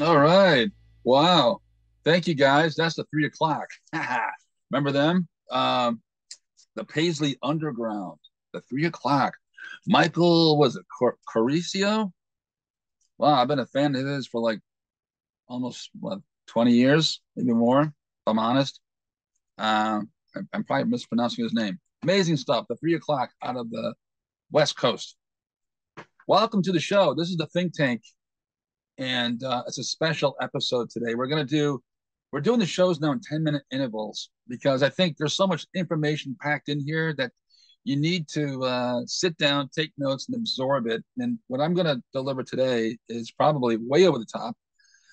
All right. Wow. Thank you guys. That's the three o'clock. Remember them? Um, the Paisley Underground, the three o'clock. Michael was it Cor- Coricio? Wow, I've been a fan of his for like almost what 20 years, maybe more, if I'm honest. Um, I'm probably mispronouncing his name. Amazing stuff. The three o'clock out of the West Coast. Welcome to the show. This is the Think Tank, and uh, it's a special episode today. We're going to do, we're doing the shows now in 10 minute intervals because I think there's so much information packed in here that you need to uh, sit down, take notes, and absorb it. And what I'm going to deliver today is probably way over the top.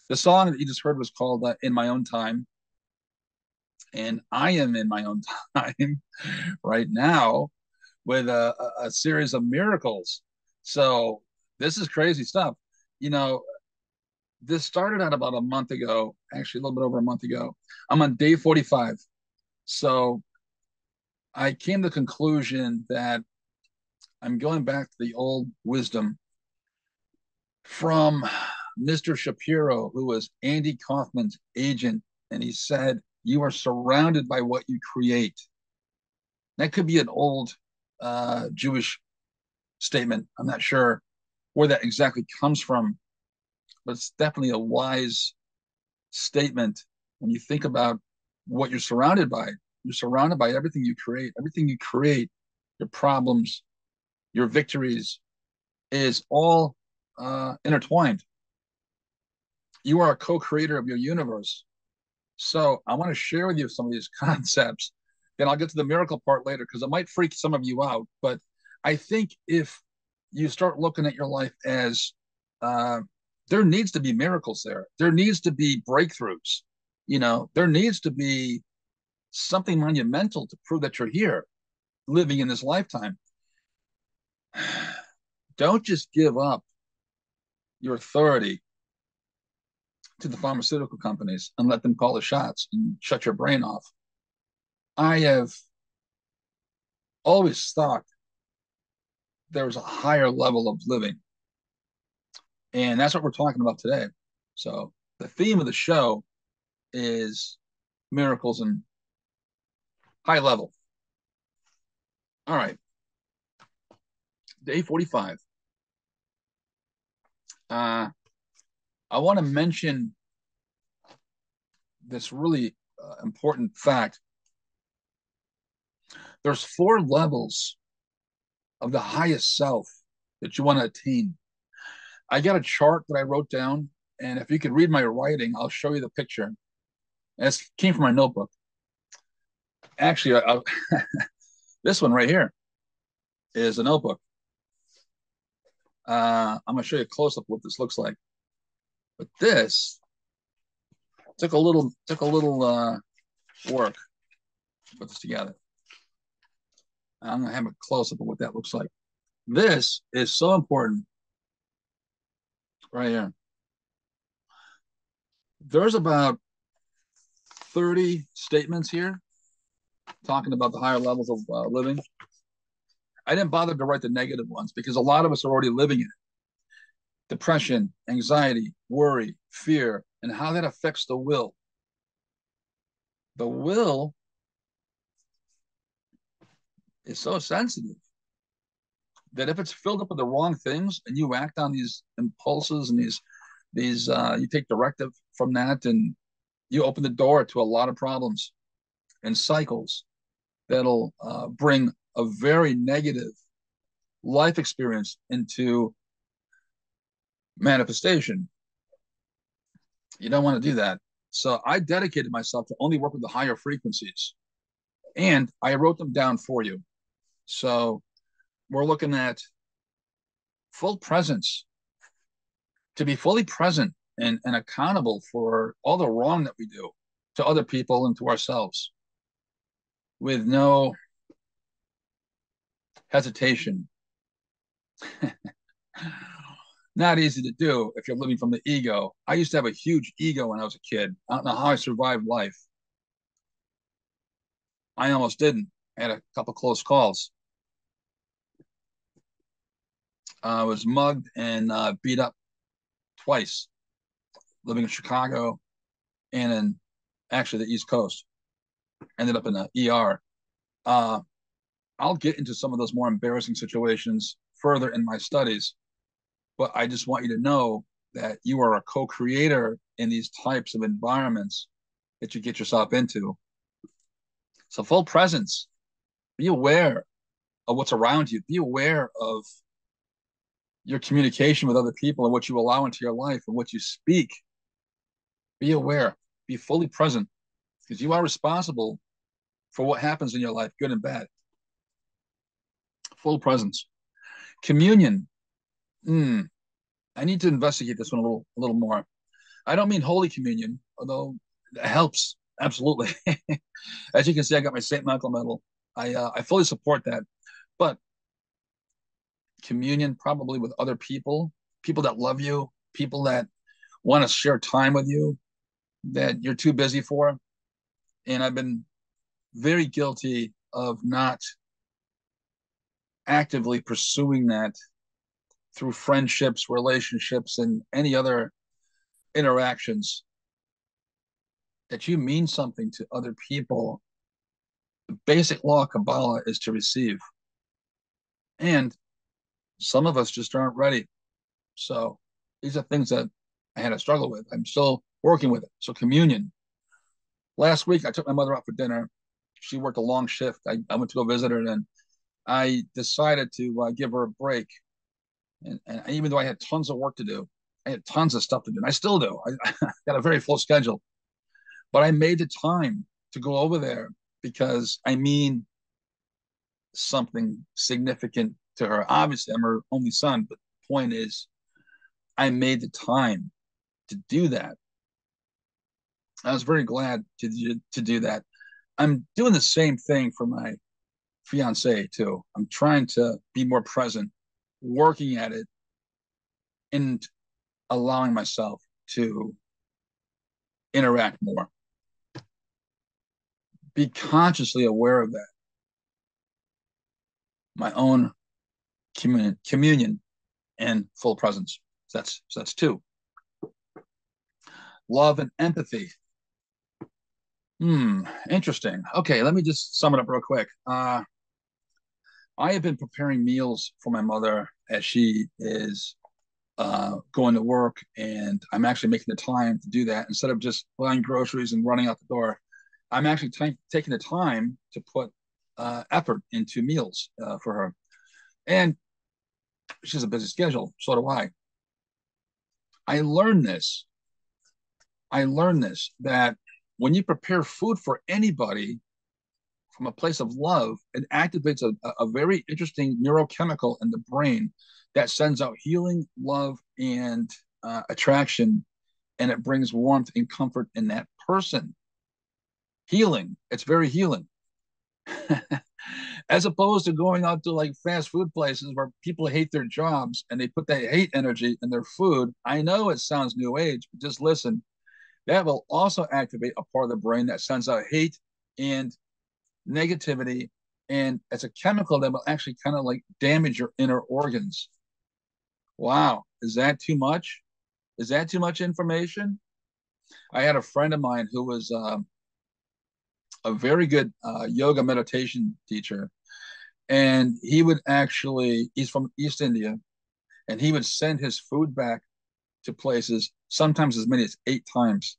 The song that you just heard was called uh, In My Own Time. And I am in my own time right now with a, a series of miracles. So this is crazy stuff. You know, this started out about a month ago, actually a little bit over a month ago. I'm on day 45. So I came to the conclusion that I'm going back to the old wisdom from Mr. Shapiro, who was Andy Kaufman's agent. And he said, You are surrounded by what you create. That could be an old uh, Jewish statement. I'm not sure where that exactly comes from, but it's definitely a wise statement when you think about what you're surrounded by. You're surrounded by everything you create. Everything you create, your problems, your victories, is all uh, intertwined. You are a co-creator of your universe. So I want to share with you some of these concepts. Then I'll get to the miracle part later because it might freak some of you out. But I think if you start looking at your life as uh, there needs to be miracles there, there needs to be breakthroughs. You know, there needs to be something monumental to prove that you're here, living in this lifetime. Don't just give up your authority to the pharmaceutical companies and let them call the shots and shut your brain off. I have always thought there was a higher level of living. And that's what we're talking about today. So the theme of the show is miracles and high level. All right. Day 45. Uh, I want to mention this really uh, important fact. There's four levels of the highest self that you want to attain. I got a chart that I wrote down, and if you could read my writing, I'll show you the picture. This came from my notebook. Actually, I, this one right here is a notebook. Uh, I'm going to show you a close up of what this looks like. But this took a little took a little uh, work to put this together. I'm gonna have a close up of what that looks like. This is so important right here. There's about 30 statements here talking about the higher levels of uh, living. I didn't bother to write the negative ones because a lot of us are already living in it depression, anxiety, worry, fear, and how that affects the will. The will is so sensitive that if it's filled up with the wrong things and you act on these impulses and these these uh, you take directive from that and you open the door to a lot of problems and cycles that'll uh, bring a very negative life experience into manifestation. You don't want to do that. So I dedicated myself to only work with the higher frequencies. And I wrote them down for you. So we're looking at full presence, to be fully present and, and accountable for all the wrong that we do to other people and to ourselves with no hesitation. not easy to do if you're living from the ego. I used to have a huge ego when I was a kid. I don't know how I survived life. I almost didn't. I had a couple close calls. I was mugged and uh, beat up twice. living in Chicago and in actually the East Coast. Ended up in the ER. Uh, I'll get into some of those more embarrassing situations further in my studies, but I just want you to know that you are a co-creator in these types of environments that you get yourself into. So full presence. Be aware of what's around you. Be aware of your communication with other people and what you allow into your life and what you speak. Be aware. Be fully present because you are responsible for what happens in your life, good and bad. Full presence. Communion. Hmm. I need to investigate this one a little, a little more. I don't mean Holy Communion, although it helps absolutely. As you can see, I got my St. Michael medal. I uh, I fully support that, but communion probably with other people, people that love you, people that want to share time with you, that you're too busy for, and I've been very guilty of not actively pursuing that through friendships, relationships, and any other interactions that you mean something to other people. The basic law of Kabbalah is to receive. And some of us just aren't ready. So these are things that I had to struggle with. I'm still working with it. So communion. Last week, I took my mother out for dinner. She worked a long shift. I, I went to go visit her, and I decided to uh, give her a break and, and even though I had tons of work to do, I had tons of stuff to do. And I still do. I, I got a very full schedule. But I made the time to go over there because I mean something significant to her. Obviously, I'm her only son, but the point is, I made the time to do that. I was very glad to to do that. I'm doing the same thing for my fiance too. I'm trying to be more present working at it and allowing myself to interact more. Be consciously aware of that. My own communion, communion and full presence. So that's so that's two. Love and empathy. Hmm, interesting. Okay, let me just sum it up real quick. Uh, I have been preparing meals for my mother as she is uh, going to work, and I'm actually making the time to do that instead of just buying groceries and running out the door. I'm actually t- taking the time to put uh, effort into meals uh, for her, and she has a busy schedule. So do I. I learned this. I learned this that when you prepare food for anybody, from a place of love, it activates a, a very interesting neurochemical in the brain that sends out healing, love, and uh, attraction, and it brings warmth and comfort in that person. Healing, it's very healing. As opposed to going out to like fast food places where people hate their jobs and they put that hate energy in their food. I know it sounds new age, but just listen. That will also activate a part of the brain that sends out hate and negativity, and it's a chemical that will actually kind of like damage your inner organs. Wow, is that too much? Is that too much information? I had a friend of mine who was um, a very good uh, yoga meditation teacher, and he would actually, he's from East India, and he would send his food back to places, sometimes as many as eight times.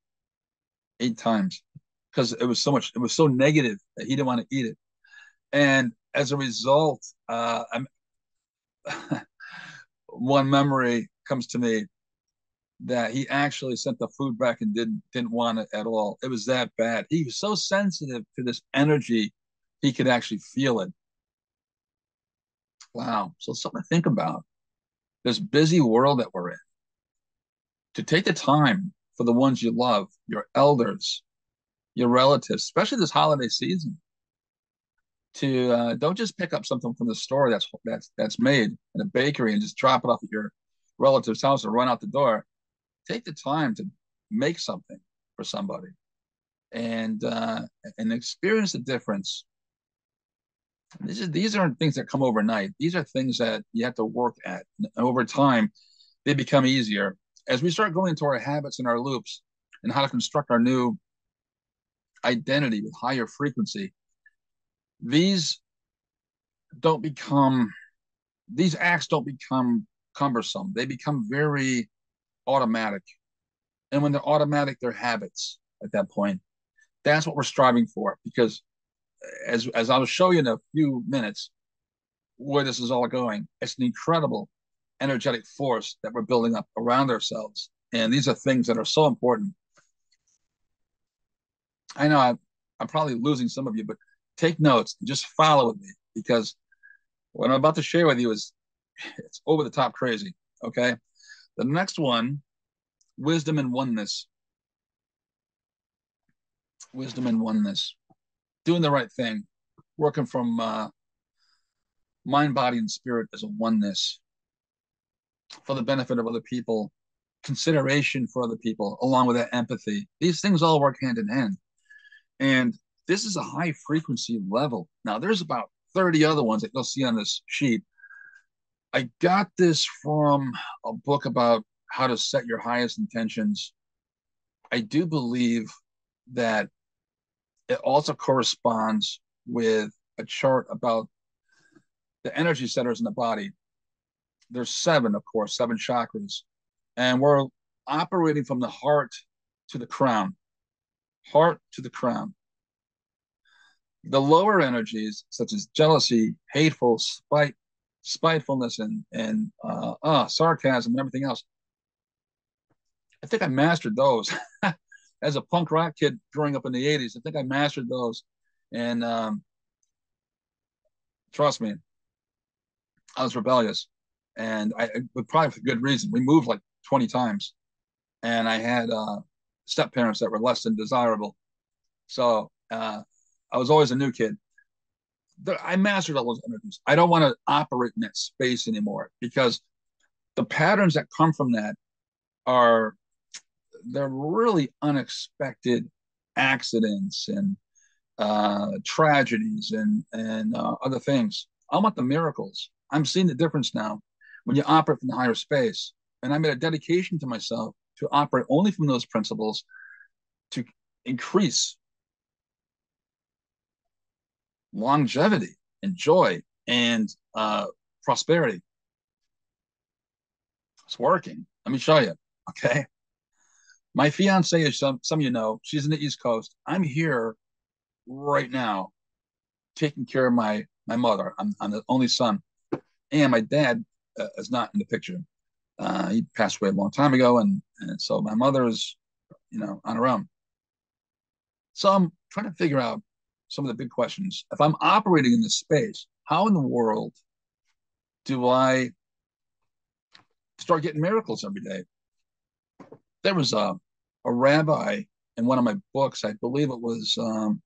Eight times because it was so much, it was so negative that he didn't want to eat it. And as a result, uh, one memory comes to me that he actually sent the food back and didn't didn't want it at all. It was that bad. He was so sensitive to this energy, he could actually feel it. Wow. So something to think about. This busy world that we're in. To take the time for the ones you love, your elders, your relatives, especially this holiday season, to uh, don't just pick up something from the store that's that's that's made in a bakery and just drop it off at your relative's house and run out the door. Take the time to make something for somebody, and uh, and experience the difference. These are, these aren't things that come overnight. These are things that you have to work at. And over time, they become easier. as we start going into our habits and our loops and how to construct our new identity with higher frequency, these don't become these acts don't become cumbersome. They become very automatic. And when they're automatic, they're habits at that point. That's what we're striving for. Because as as I'll show you in a few minutes where this is all going, it's an incredible energetic force that we're building up around ourselves. And these are things that are so important. I know I, I'm probably losing some of you, but take notes, just follow with me because what I'm about to share with you is it's over the top crazy. Okay. The next one, wisdom and oneness. Wisdom and oneness. Doing the right thing, working from uh, mind, body, and spirit as a oneness for the benefit of other people, consideration for other people, along with that empathy. These things all work hand in hand. And this is a high frequency level. Now, there's about 30 other ones that you'll see on this sheet. I got this from a book about how to set your highest intentions. I do believe that it also corresponds with a chart about the energy centers in the body there's seven, of course, seven chakras, and we're operating from the heart to the crown, heart to the crown. The lower energies, such as jealousy, hateful, spite, spitefulness, and and uh, uh, sarcasm, and everything else. I think I mastered those as a punk rock kid growing up in the '80s. I think I mastered those, and um, trust me, I was rebellious and I but probably for good reason. We moved like 20 times, and I had uh, step parents that were less than desirable. So uh, I was always a new kid. I mastered all those energies. I don't want to operate in that space anymore because the patterns that come from that are they're really unexpected accidents and uh, tragedies and and uh, other things. I'm want the miracles. I'm seeing the difference now when you operate from the higher space. And I made a dedication to myself to operate only from those principles to increase longevity and joy and uh, prosperity. It's working. Let me show you. Okay. My fiance, is some, some of you know, she's in the East Coast. I'm here right now taking care of my my mother. I'm, I'm the only son. And my dad uh, is not in the picture. Uh, he passed away a long time ago, and, and so my mother is, you know, on her own. So I'm trying to figure out some of the big questions. If I'm operating in this space, how in the world do I start getting miracles every day? There was a, a rabbi in one of my books, I believe it was um,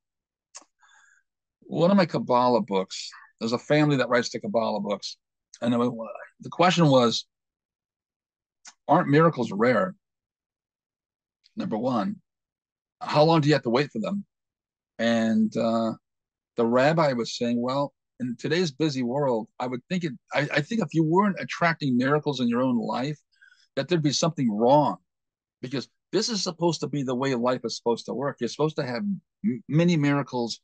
one of my Kabbalah books. There's a family that writes the Kabbalah books. And the question was, aren't miracles rare? Number one, how long do you have to wait for them? And uh, the rabbi was saying, well, in today's busy world, I would think it. I, I think if you weren't attracting miracles in your own life, that there'd be something wrong, because this is supposed to be the way life is supposed to work. You're supposed to have many miracles,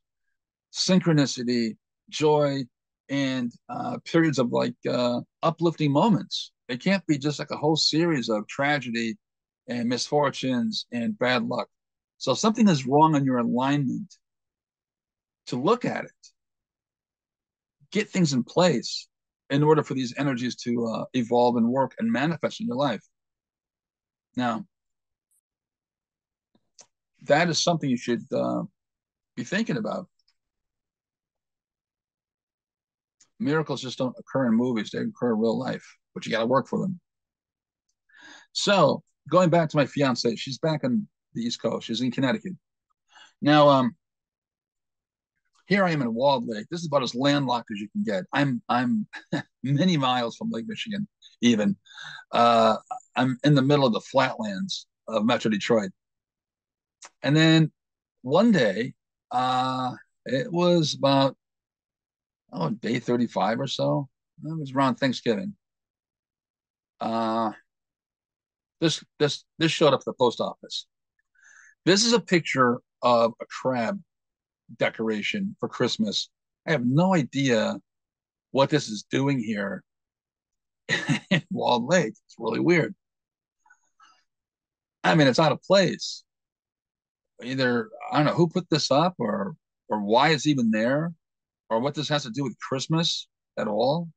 synchronicity, joy, and uh, periods of like uh, uplifting moments. It can't be just like a whole series of tragedy and misfortunes and bad luck. So something is wrong in your alignment, to look at it, get things in place in order for these energies to uh, evolve and work and manifest in your life. Now, that is something you should uh, be thinking about. miracles just don't occur in movies; they occur in real life. But you got to work for them. So going back to my fiance, she's back on the East Coast. She's in Connecticut. Now, um, here I am in Walled Lake. This is about as landlocked as you can get. I'm I'm many miles from Lake Michigan, even. Uh, I'm in the middle of the flatlands of Metro Detroit. And then one day, uh, it was about oh, day 35 or so. It was around Thanksgiving. Uh, This this this showed up at the post office. This is a picture of a crab decoration for Christmas. I have no idea what this is doing here in Walled Lake. It's really weird. I mean, it's out of place. Either I don't know who put this up or or why it's even there or what this has to do with Christmas at all.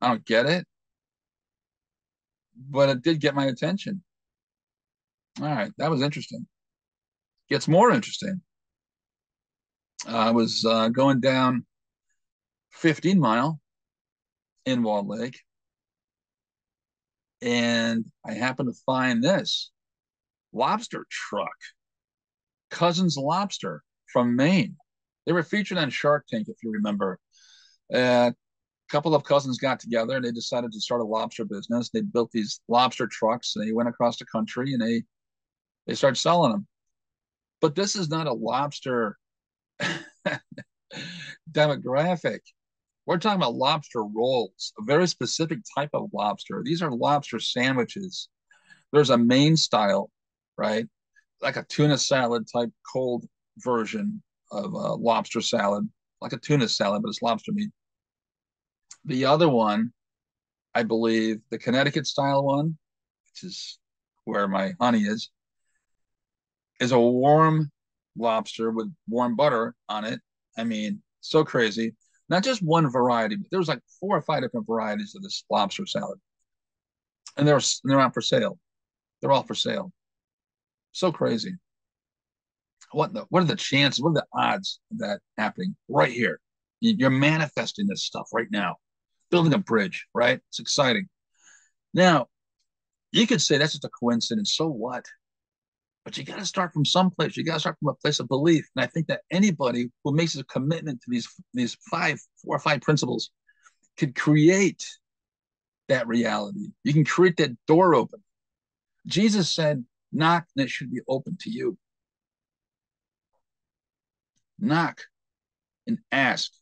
I don't get it. But it did get my attention. All right, that was interesting. Gets more interesting. I was uh, going down 15 mile in Walled Lake, and I happened to find this lobster truck, Cousins Lobster from Maine. They were featured on Shark Tank, if you remember. Uh, a couple of cousins got together and they decided to start a lobster business. They built these lobster trucks and they went across the country and they they started selling them. But this is not a lobster demographic. We're talking about lobster rolls, a very specific type of lobster. These are lobster sandwiches. There's a Maine style, right? Like a tuna salad type cold version of a lobster salad, like a tuna salad, but it's lobster meat. The other one, I believe, the Connecticut style one, which is where my honey is, is a warm lobster with warm butter on it. I mean, so crazy. Not just one variety, but there was like four or five different varieties of this lobster salad. And they're they're out for sale. They're all for sale. So crazy. What the what are the chances? What are the odds of that happening right here? You're manifesting this stuff right now, building a bridge, right? It's exciting. Now, you could say that's just a coincidence. So what? But you got to start from someplace. You got to start from a place of belief. And I think that anybody who makes a commitment to these these five, four or five principles, could create that reality. You can create that door open. Jesus said, "Knock, and it should be open to you." Knock and ask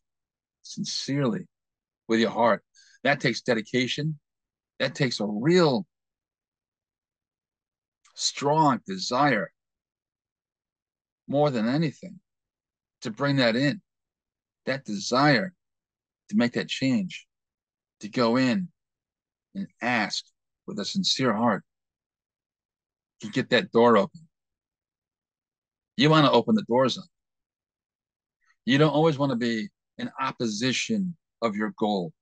sincerely with your heart. That takes dedication. That takes a real strong desire more than anything to bring that in, that desire to make that change, to go in and ask with a sincere heart to get that door open. You want to open the doors up. You don't always want to be in opposition of your goal.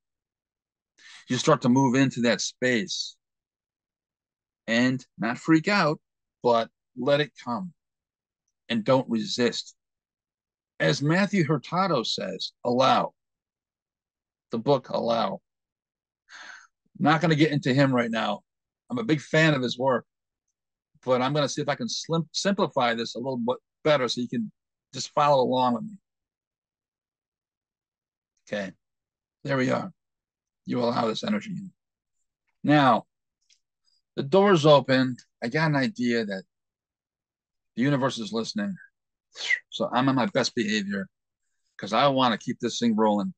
You start to move into that space and not freak out, but let it come and don't resist. As Matthew Hurtado says, allow. The book Allow. not going to get into him right now. I'm a big fan of his work, but I'm going to see if I can slim, simplify this a little bit better so you can just follow along with me. Okay, there we are. You allow this energy in. Now, the door's open. I got an idea that the universe is listening. So I'm on my best behavior because I want to keep this thing rolling.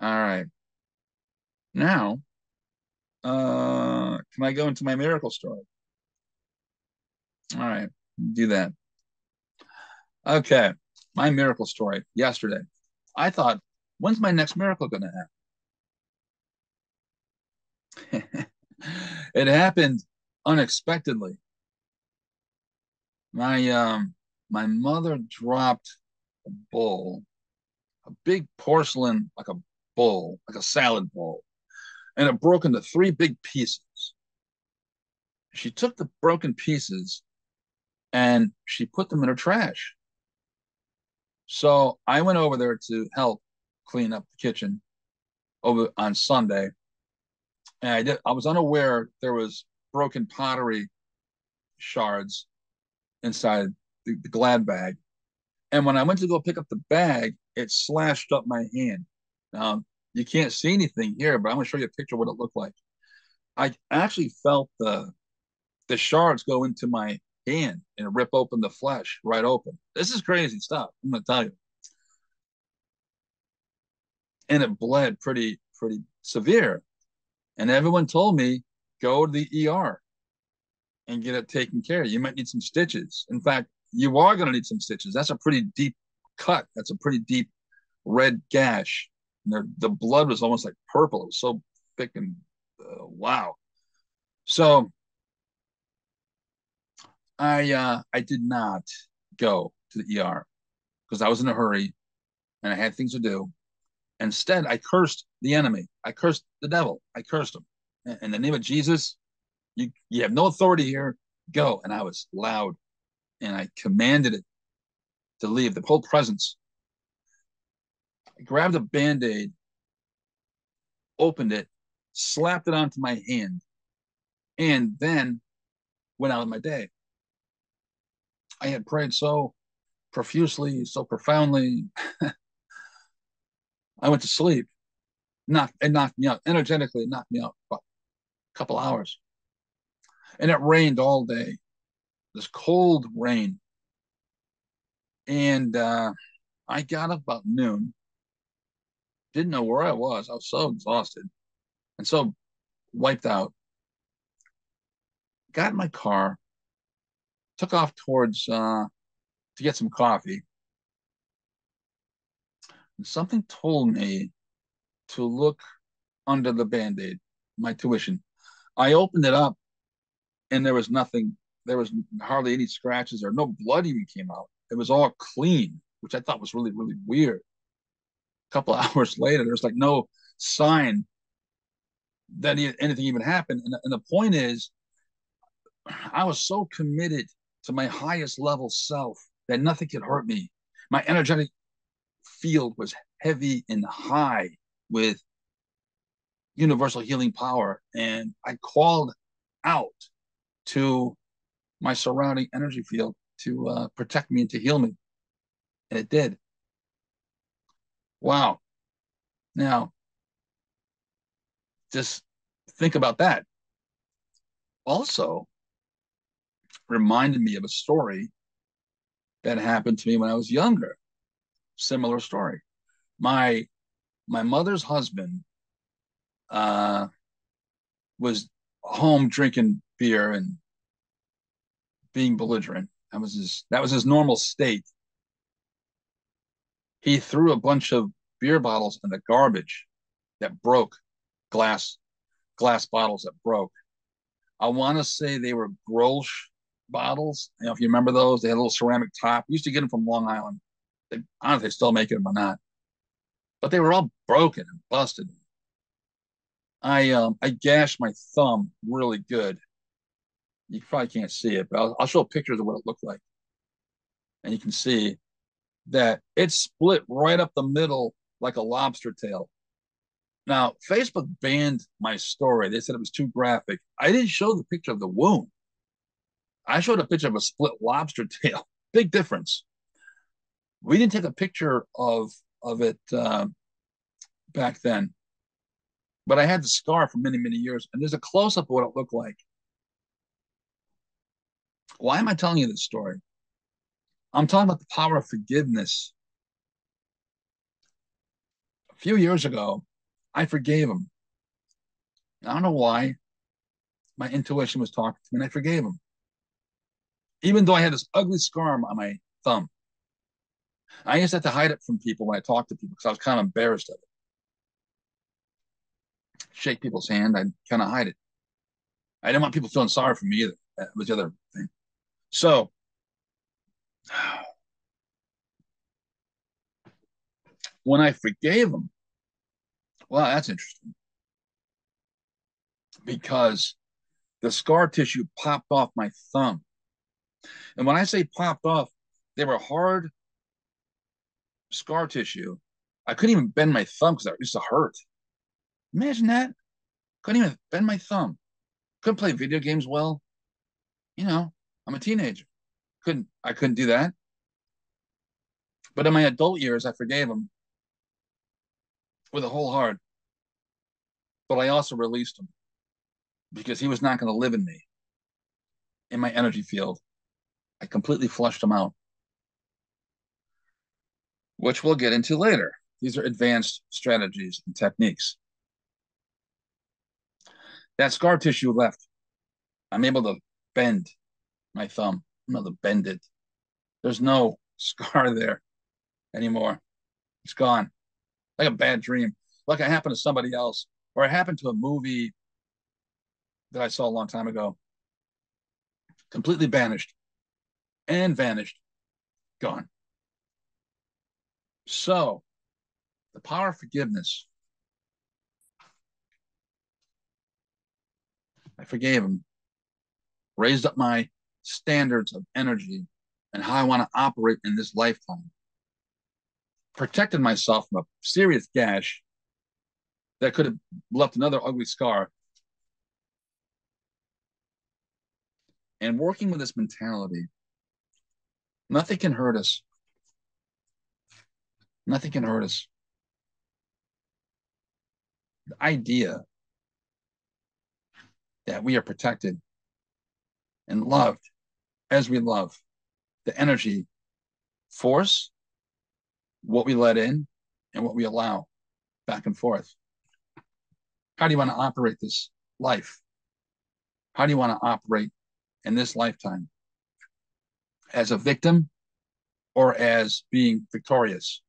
All right. Now, uh, can I go into my miracle story? All right, do that. Okay, my miracle story yesterday. I thought, when's my next miracle going to happen? it happened unexpectedly. My um my mother dropped a bowl, a big porcelain like a bowl, like a salad bowl, and it broke into three big pieces. She took the broken pieces and she put them in her trash. So I went over there to help clean up the kitchen over on Sunday and I did. I was unaware there was broken pottery shards inside the, the glad bag, and when I went to go pick up the bag, it slashed up my hand. Now you can't see anything here, but I'm to show you a picture of what it looked like. I actually felt the the shards go into my hand and rip open the flesh right open. This is crazy stuff. I'm to tell you. And it bled pretty pretty severe. And everyone told me go to the ER and get it taken care of. You might need some stitches. In fact, you are going to need some stitches. That's a pretty deep cut. That's a pretty deep red gash. And the blood was almost like purple. It was so thick and uh, wow. So I uh, I did not go to the ER because I was in a hurry and I had things to do. Instead, I cursed the enemy. I cursed the devil. I cursed him. In the name of Jesus, you, you have no authority here. Go. And I was loud and I commanded it to leave the whole presence. I grabbed a band aid, opened it, slapped it onto my hand, and then went out of my day. I had prayed so profusely, so profoundly. I went to sleep. Knocked it knocked me out energetically. It knocked me out about a couple hours, and it rained all day. This cold rain, and uh, I got up about noon. Didn't know where I was. I was so exhausted and so wiped out. Got in my car, took off towards uh, to get some coffee. And something told me to look under the band aid, my tuition. I opened it up and there was nothing, there was hardly any scratches or no blood even came out. It was all clean, which I thought was really, really weird. Couple hours later, there's like no sign that anything even happened. And, and the point is, I was so committed to my highest level self that nothing could hurt me. My energetic field was heavy and high with universal healing power. And I called out to my surrounding energy field to uh, protect me and to heal me. And it did. Wow. Now, just think about that. Also, reminded me of a story that happened to me when I was younger. Similar story. My my mother's husband uh, was home drinking beer and being belligerent. That was his that was his normal state. He threw a bunch of beer bottles in the garbage that broke glass glass bottles that broke. I want to say they were Grolsch bottles. You know, if you remember those, they had a little ceramic top. We used to get them from Long Island. They, I don't know if they still make them or not, but they were all broken and busted. I um I gashed my thumb really good. You probably can't see it, but I'll, I'll show pictures of what it looked like, and you can see that it split right up the middle like a lobster tail. Now, Facebook banned my story. They said it was too graphic. I didn't show the picture of the wound. I showed a picture of a split lobster tail. Big difference. We didn't take a picture of of it uh, back then, but I had the scar for many many years, and there's a close up of what it looked like. Why am I telling you this story? I'm talking about the power of forgiveness. A few years ago, I forgave him. I don't know why. My intuition was talking to me, and I forgave him. Even though I had this ugly scar on my thumb. I used to have to hide it from people when I talked to people because I was kind of embarrassed of it. Shake people's hand, I'd kind of hide it. I didn't want people feeling sorry for me either. That was the other thing. So, when I forgave him, well, that's interesting. Because the scar tissue popped off my thumb. And when I say popped off, they were hard scar tissue. I couldn't even bend my thumb because it used to hurt. Imagine that. Couldn't even bend my thumb. Couldn't play video games well. You know, I'm a teenager. Couldn't I couldn't do that. But in my adult years, I forgave him with a whole heart. But I also released him because he was not going to live in me, in my energy field. I completely flushed him out, which we'll get into later. These are advanced strategies and techniques. That scar tissue left. I'm able to bend my thumb. I'm able to bend it. There's no scar there anymore. It's gone. Like a bad dream. Like it happened to somebody else. Or it happened to a movie that I saw a long time ago. Completely banished and vanished. Gone. So, the power of forgiveness. I forgave him, raised up my standards of energy and how I want to operate in this lifetime, protected myself from a serious gash that could have left another ugly scar. And working with this mentality, nothing can hurt us. Nothing can hurt us. The idea that we are protected and loved as we love, the energy, force, what we let in, and what we allow back and forth. How do you want to operate this life? How do you want to operate in this lifetime? As a victim or as being victorious?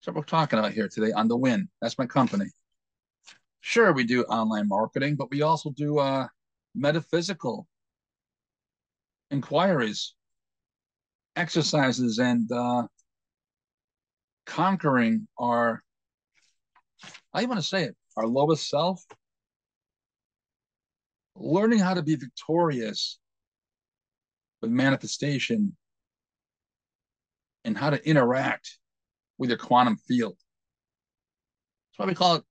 So we're talking about here today on the win. That's my company. Sure, we do online marketing, but we also do uh, metaphysical inquiries, exercises, and uh, conquering our, I want to say it, our lowest self, learning how to be victorious with manifestation and how to interact with your quantum field. That's why we call it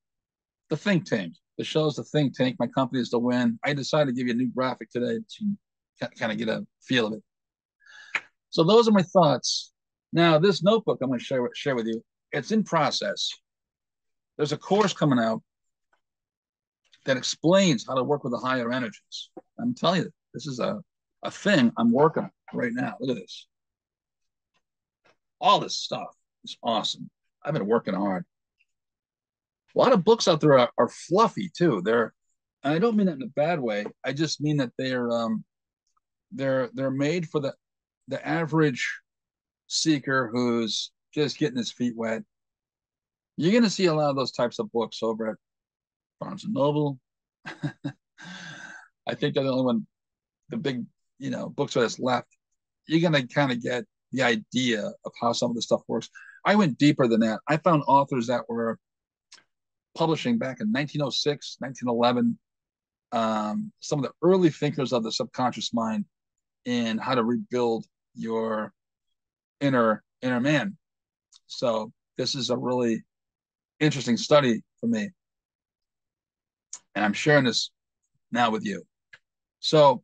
the think tank. The show is the think tank. My company is the win. I decided to give you a new graphic today to kind of get a feel of it. So those are my thoughts. Now, this notebook I'm going to share, share with you, it's in process. There's a course coming out that explains how to work with the higher energies. I'm telling you, this is a, a thing I'm working on right now. Look at this. All this stuff is awesome. I've been working hard. A lot of books out there are, are fluffy too. They're, and I don't mean that in a bad way. I just mean that they're um, they're they're made for the the average seeker who's just getting his feet wet. You're going to see a lot of those types of books over at Barnes and Noble. I think they're the only one, the big, you know, bookstore that's left. You're going to kind of get the idea of how some of the stuff works. I went deeper than that. I found authors that were publishing back in 1906, 1911, um, some of the early thinkers of the subconscious mind in how to rebuild your inner inner man. So this is a really interesting study for me. And I'm sharing this now with you. So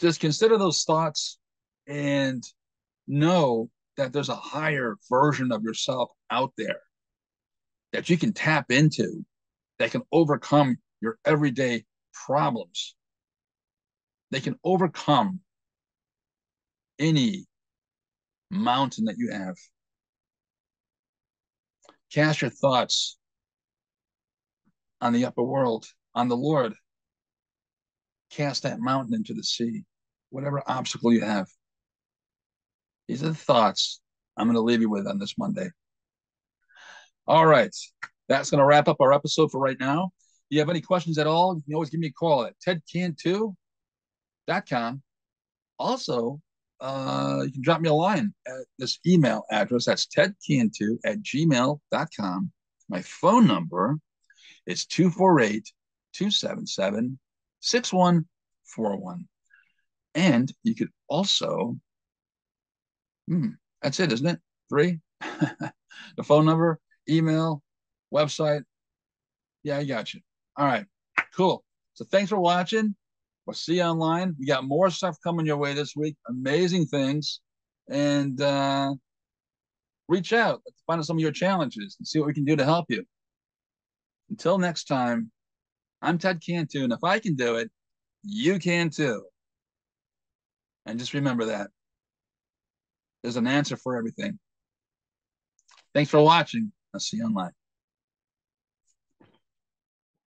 just consider those thoughts and know that there's a higher version of yourself out there that you can tap into that can overcome your everyday problems. They can overcome any mountain that you have. Cast your thoughts on the upper world, on the Lord. Cast that mountain into the sea, whatever obstacle you have. These are the thoughts I'm going to leave you with on this Monday. All right. That's going to wrap up our episode for right now. If you have any questions at all, you can always give me a call at tedcantu.com. Also, uh, you can drop me a line at this email address. That's tedcantu at gmail.com. My phone number is 248 277 6141. And you could also, hmm, that's it, isn't it? Three? the phone number, email, website. Yeah, I got you. All right, cool. So thanks for watching. We'll see you online. We got more stuff coming your way this week. Amazing things. And uh, reach out, Let's find out some of your challenges and see what we can do to help you. Until next time, I'm Ted Cantu, and if I can do it, you can too. And just remember that there's an answer for everything. Thanks for watching. I'll see you online.